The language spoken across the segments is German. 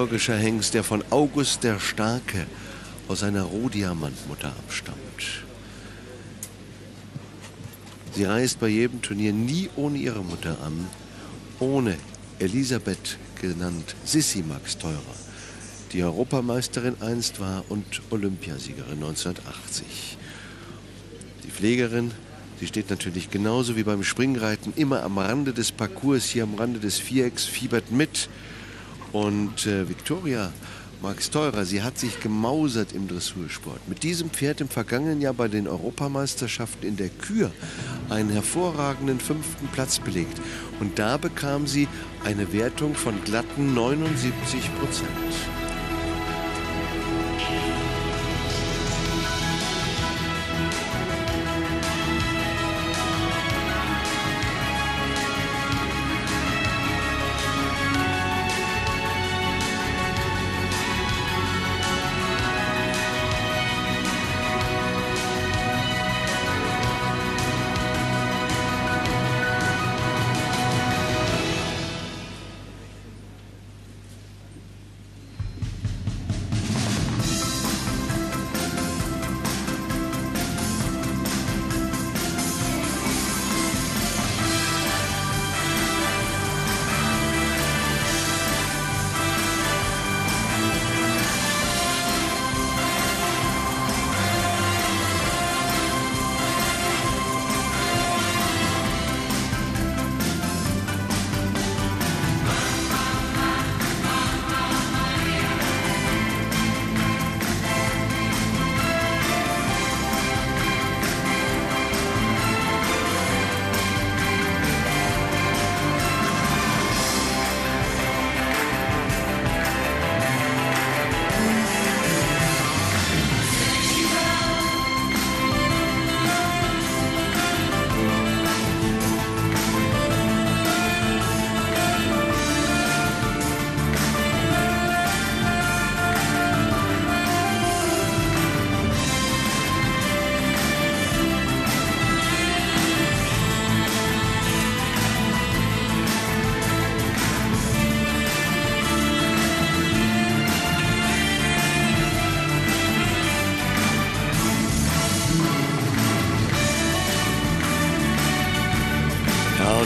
georgischer Hengst, der von August der Starke aus einer Rohdiamantmutter abstammt. Sie reist bei jedem Turnier nie ohne ihre Mutter an, ohne Elisabeth genannt Sissi Max Teurer, die Europameisterin einst war und Olympiasiegerin 1980. Die Pflegerin, sie steht natürlich genauso wie beim Springreiten immer am Rande des Parcours, hier am Rande des Vierecks, fiebert mit, und äh, Victoria Max Teurer, sie hat sich gemausert im Dressursport. Mit diesem Pferd im vergangenen Jahr bei den Europameisterschaften in der Kür einen hervorragenden fünften Platz belegt. Und da bekam sie eine Wertung von glatten 79 Prozent.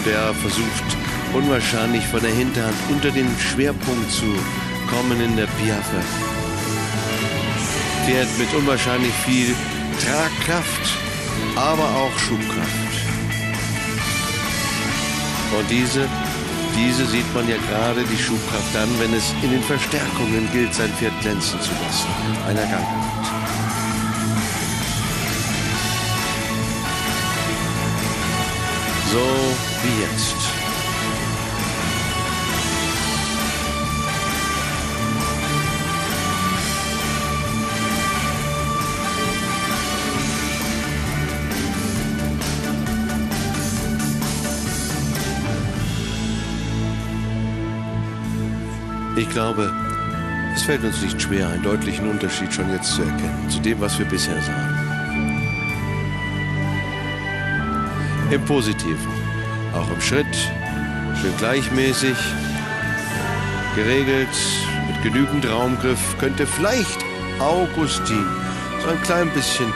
Der versucht unwahrscheinlich von der Hinterhand unter den Schwerpunkt zu kommen in der Piaffe. Pferd mit unwahrscheinlich viel Tragkraft, aber auch Schubkraft. Und diese, diese sieht man ja gerade die Schubkraft dann, wenn es in den Verstärkungen gilt, sein Pferd glänzen zu lassen. Einer Gangart. So wie jetzt. Ich glaube, es fällt uns nicht schwer, einen deutlichen Unterschied schon jetzt zu erkennen zu dem, was wir bisher sahen. Im Positiven auch im Schritt, schön gleichmäßig, geregelt, mit genügend Raumgriff, könnte vielleicht Augustin so ein klein bisschen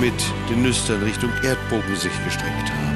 mit den Nüstern Richtung Erdbogen sich gestreckt haben.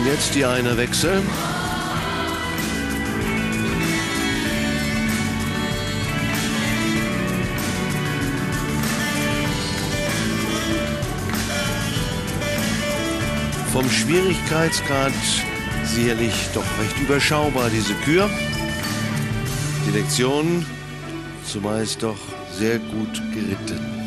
Und jetzt die eine Wechsel. Vom Schwierigkeitsgrad sicherlich doch recht überschaubar, diese Kür. Die Lektion zumeist doch sehr gut geritten.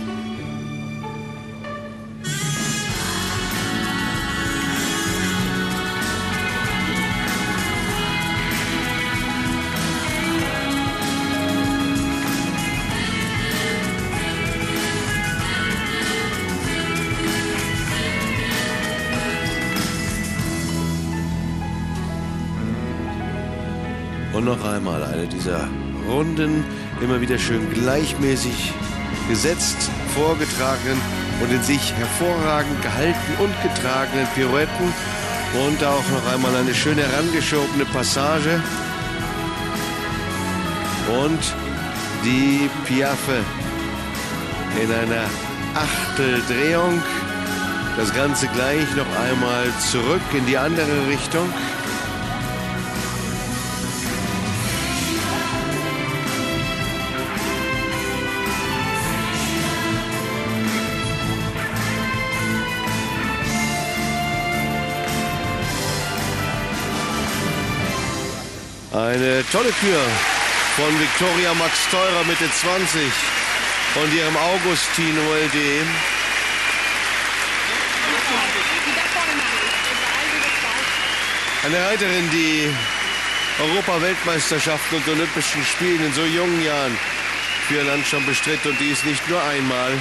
Und noch einmal eine dieser Runden, immer wieder schön gleichmäßig gesetzt, vorgetragenen und in sich hervorragend gehalten und getragenen Pirouetten. Und auch noch einmal eine schön herangeschobene Passage. Und die Piaffe in einer Achteldrehung. Das Ganze gleich noch einmal zurück in die andere Richtung. Eine tolle Kür von Victoria Max Teurer Mitte 20 und ihrem Augustin OLD. Eine Reiterin, die Europa-Weltmeisterschaften und Olympischen Spielen in so jungen Jahren für ihr Land schon bestritt und dies nicht nur einmal.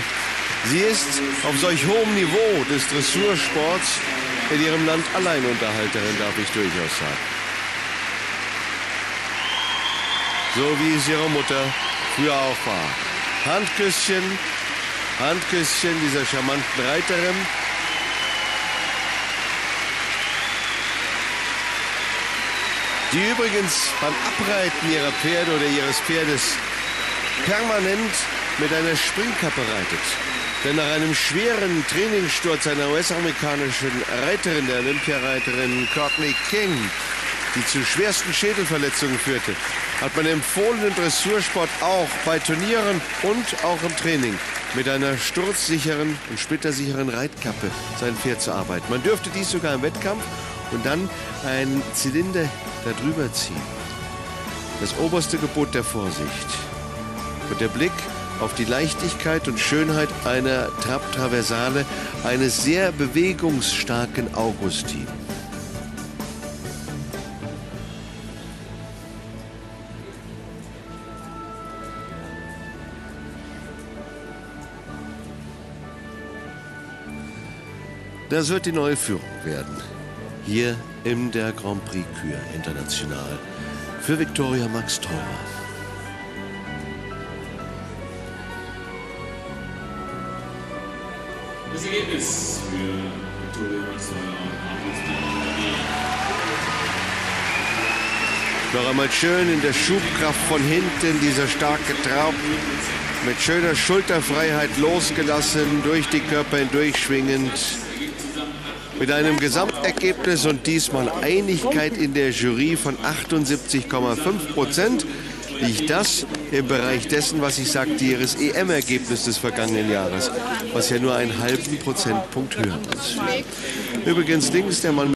Sie ist auf solch hohem Niveau des Dressursports in ihrem Land Alleinunterhalterin, darf ich durchaus sagen. So wie es ihre Mutter früher auch war. Handküsschen, Handküsschen dieser charmanten Reiterin. Die übrigens beim Abreiten ihrer Pferde oder ihres Pferdes permanent mit einer Springkappe reitet. Denn nach einem schweren Trainingssturz einer US-amerikanischen Reiterin, der Olympiareiterin Courtney King, die zu schwersten Schädelverletzungen führte, hat man empfohlen, im Dressursport auch bei Turnieren und auch im Training mit einer sturzsicheren und splittersicheren Reitkappe sein Pferd zu arbeiten. Man dürfte dies sogar im Wettkampf und dann einen Zylinder darüber ziehen. Das oberste Gebot der Vorsicht. Und der Blick auf die Leichtigkeit und Schönheit einer Trab-Traversale eines sehr bewegungsstarken Augustin. Das wird die neue Führung werden. Hier im der Grand Prix Kür International für Viktoria Max Teurer. Das Ergebnis für Viktoria Max Noch einmal schön in der Schubkraft von hinten, dieser starke Trab mit schöner Schulterfreiheit losgelassen, durch die Körper hindurch schwingend mit einem Gesamtergebnis und diesmal Einigkeit in der Jury von 78,5 Prozent liegt das im Bereich dessen, was ich sagte, ihres EM-Ergebnis des vergangenen Jahres, was ja nur einen halben Prozentpunkt höher ist. Übrigens links der Mann